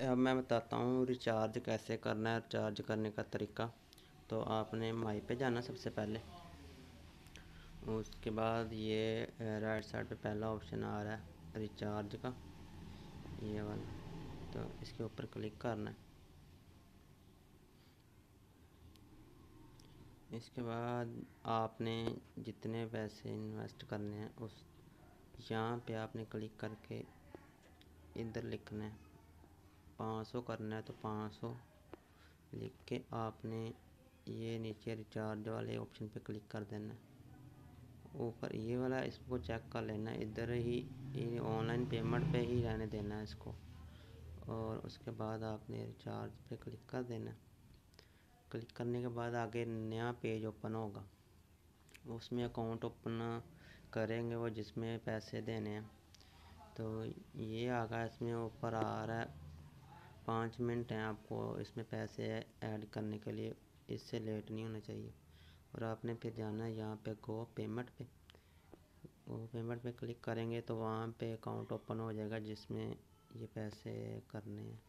अब मैं बताता हूँ रिचार्ज कैसे करना है रिचार्ज करने का तरीका। तो आपने माई पे जाना सबसे पहले। उसके बाद ये राइट साइड पे पहला ऑप्शन आ रहा है रिचार्ज का। ये वाला। तो इसके ऊपर क्लिक करना है। इसके बाद आपने जितने पैसे इन्वेस्ट करने हैं, उस, यहाँ पे आपने क्लिक करके इधर लिखना है। पाँच सौ करना है तो पाँच सौ। लिख के आपने ये नीचे रिचार्ज वाले ऑप्शन पे क्लिक कर देना। ऊपर ये वाला इसको चेक कर लेना। इधर ही ऑनलाइन पेमेंट पे ही रहने देना है इसको। और उसके बाद आपने रिचार्ज पे क्लिक कर देना। क्लिक करने के बाद आगे नया पेज ओपन होगा। उसमें अकाउंट ओपन करेंगे वो जिसमें पैसे देने हैं। तो ये आगा इसमें ऊपर आ रहा है। पाँच मिनट हैं आपको इसमें पैसे ऐड करने के लिए, इससे लेट नहीं होना चाहिए। और आपने फिर जाना है यहाँ पे गो पेमेंट पे। गो पेमेंट पे क्लिक करेंगे तो वहाँ पे अकाउंट ओपन हो जाएगा जिसमें ये पैसे करने हैं।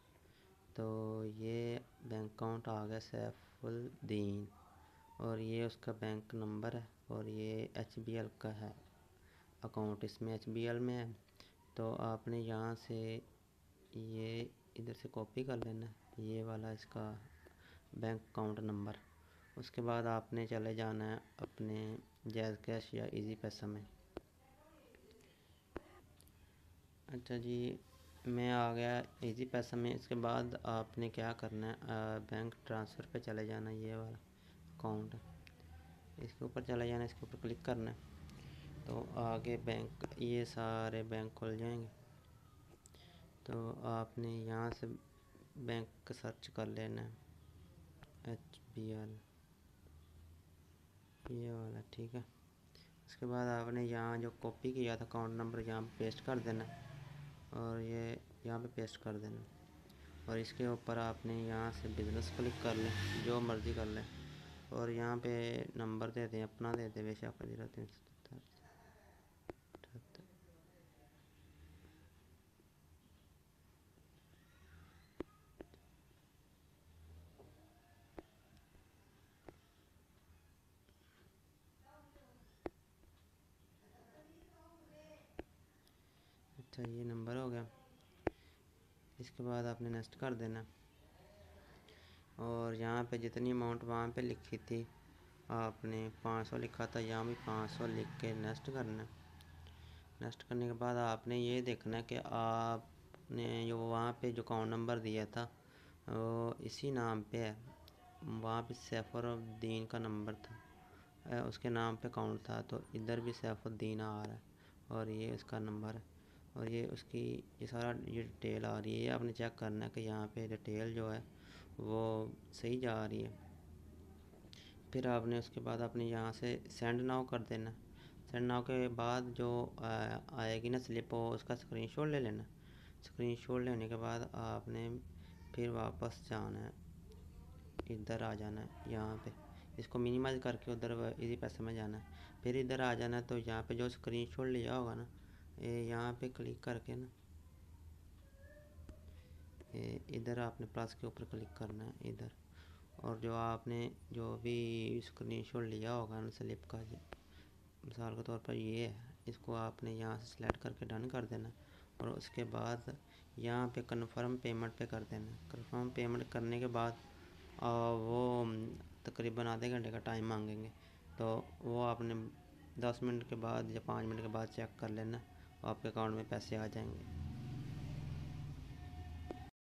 तो ये बैंक अकाउंट आ गया सैफुल दीन और ये उसका बैंक नंबर है और ये HBL का है अकाउंट। इसमें HBL में है। तो आपने यहाँ से ये इधर से कॉपी कर लेना। ये वाला इसका बैंक अकाउंट नंबर उसके बाद आपने चले जाना है अपने जैज़ कैश या इजी पैसा में। अच्छा जी, मैं आ गया इजी पैसा में। इसके बाद आपने क्या करना है? बैंक ट्रांसफ़र पे चले जाना ये वाला अकाउंट इसके ऊपर चले जाना, इसके ऊपर क्लिक करना है। तो आगे बैंक ये सारे बैंक खुल जाएँगे। तो आपने यहाँ से बैंक का सर्च कर लेना है। एच बी एल ये वाला, ठीक है। उसके बाद आपने यहाँ जो कॉपी किया था अकाउंट नंबर यहाँ पे पेस्ट कर देना और ये यहाँ पे पेस्ट कर देना और इसके ऊपर आपने यहाँ से बिज़नेस क्लिक कर लें, जो मर्ज़ी कर लें। और यहाँ पे नंबर दे दें, अपना दे दें, बेशक ज़ीरो तीन सौ अच्छा ये नंबर हो गया। इसके बाद आपने नेक्स्ट कर देना। और यहाँ पे जितनी अमाउंट वहाँ पे लिखी थी, आपने पाँच सौ लिखा था, यहाँ भी पाँच सौ लिख के नेक्स्ट करना। नेक्स्ट करने के बाद आपने ये देखना कि आपने जो वहाँ पे जो अकाउंट नंबर दिया था, वो इसी नाम पे है। वहाँ पे सैफुद्दीन का नंबर था। उसके नाम पे अकाउंट था तो इधर भी सैफुद्दीन आ रहा है और ये उसका नंबर है। और ये उसकी, ये सारा, ये डिटेल आ रही है। ये आपने चेक करना है कि यहाँ पे डिटेल जो है, वो सही जा रही है। फिर आपने उसके बाद आपने यहाँ से सेंड नाउ कर देना। सेंड नाउ के बाद जो आएगी ना स्लिप वो उसका स्क्रीनशॉट ले लेना। स्क्रीनशॉट लेने के बाद आपने फिर वापस जाना है। इधर आ जाना है, यहाँ पे। इसको मिनिमाइज करके उधर इसी पैसे में जाना है। फिर इधर आ जाना है तो यहाँ पे जो स्क्रीनशॉट लिया होगा ना ये यहाँ पे क्लिक करके ना, ये इधर आपने प्लस के ऊपर क्लिक करना है, इधर। और जो आपने जो भी स्क्रीनशॉट लिया होगा ना स्लिप का मिसाल के तौर पर ये है, इसको आपने यहाँ से सिलेक्ट करके डन कर देना। और उसके बाद यहाँ पे कन्फर्म पेमेंट पे कर देना। कन्फर्म पेमेंट करने के बाद वो तकरीबन आधे घंटे का टाइम मांगेंगे। तो वो आपने दस मिनट के बाद या पाँच मिनट के बाद चेक कर लेना। आपके अकाउंट में पैसे आ जाएँगे।